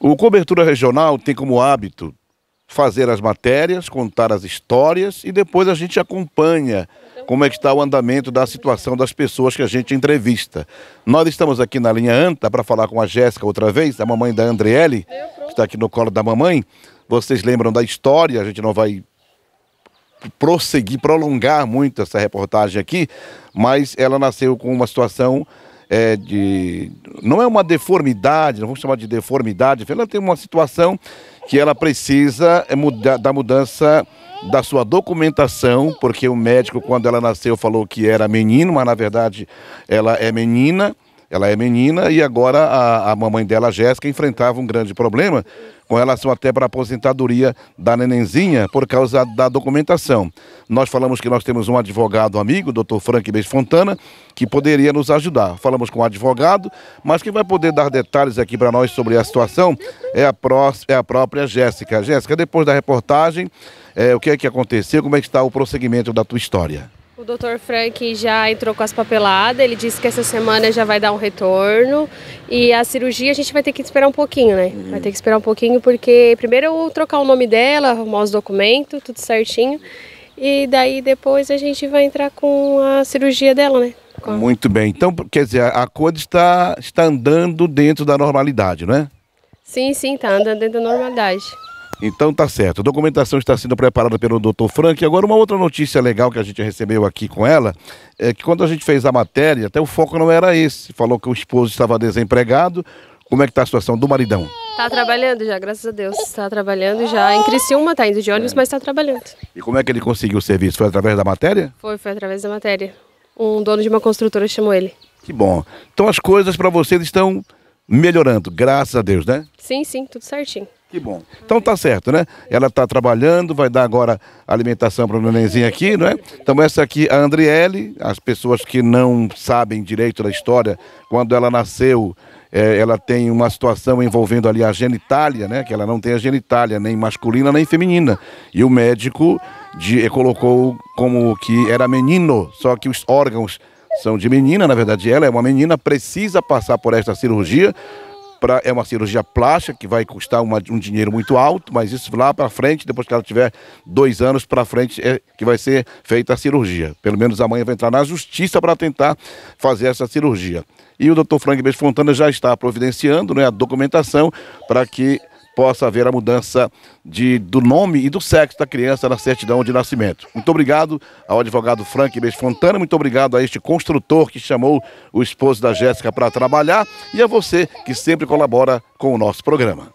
O Cobertura Regional tem como hábito fazer as matérias, contar as histórias e depois a gente acompanha como é que está o andamento da situação das pessoas que a gente entrevista. Nós estamos aqui na linha ANTA para falar com a Jéssica outra vez, a mamãe da Andriele, que está aqui no colo da mamãe. Vocês lembram da história, a gente não vai prosseguir, prolongar muito essa reportagem aqui, mas ela nasceu com uma situação é, de. Não é uma deformidade, não vamos chamar de deformidade, ela tem uma situação que ela precisa é, da mudança da sua documentação, porque o médico, quando ela nasceu, falou que era menino, mas na verdade ela é menina ela é menina e agora a, a mamãe dela, Jéssica, enfrentava um grande problema com relação até para a aposentadoria da nenenzinha por causa da documentação. Nós falamos que nós temos um advogado amigo, doutor Frank Beis Fontana, que poderia nos ajudar. Falamos com o advogado, mas quem vai poder dar detalhes aqui para nós sobre a situação é a, pró é a própria Jéssica. Jéssica, depois da reportagem, é, o que é que aconteceu, como é que está o prosseguimento da tua história? O Dr. Frank já entrou com as papeladas, ele disse que essa semana já vai dar um retorno e a cirurgia a gente vai ter que esperar um pouquinho, né? Uhum. Vai ter que esperar um pouquinho porque primeiro eu trocar o nome dela, arrumar os documentos, tudo certinho e daí depois a gente vai entrar com a cirurgia dela, né? Muito bem, então quer dizer, a coisa está, está andando dentro da normalidade, não é? Sim, sim, está andando dentro da normalidade. Então tá certo. A documentação está sendo preparada pelo Dr. Frank. Agora, uma outra notícia legal que a gente recebeu aqui com ela é que quando a gente fez a matéria, até o foco não era esse. Falou que o esposo estava desempregado. Como é que está a situação do maridão? Está trabalhando já, graças a Deus. Está trabalhando já. Em Criciúma está indo de ônibus, é. mas está trabalhando. E como é que ele conseguiu o serviço? Foi através da matéria? Foi, foi através da matéria. Um dono de uma construtora chamou ele. Que bom. Então as coisas para vocês estão melhorando, graças a Deus, né? Sim, sim, tudo certinho. Que bom. Então tá certo, né? Ela tá trabalhando, vai dar agora alimentação para o nenenzinho aqui, não é? Então essa aqui, a Andriele, as pessoas que não sabem direito da história, quando ela nasceu, é, ela tem uma situação envolvendo ali a genitália, né? Que ela não tem a genitália, nem masculina nem feminina. E o médico de, colocou como que era menino, só que os órgãos são de menina, na verdade ela é uma menina, precisa passar por esta cirurgia pra, é uma cirurgia plástica que vai custar uma, um dinheiro muito alto, mas isso lá para frente, depois que ela tiver dois anos para frente, é que vai ser feita a cirurgia. Pelo menos a mãe vai entrar na justiça para tentar fazer essa cirurgia. E o doutor Frank Beijo Fontana já está providenciando né, a documentação para que possa haver a mudança de, do nome e do sexo da criança na certidão de nascimento. Muito obrigado ao advogado Frank Beijo Fontana, muito obrigado a este construtor que chamou o esposo da Jéssica para trabalhar e a você que sempre colabora com o nosso programa.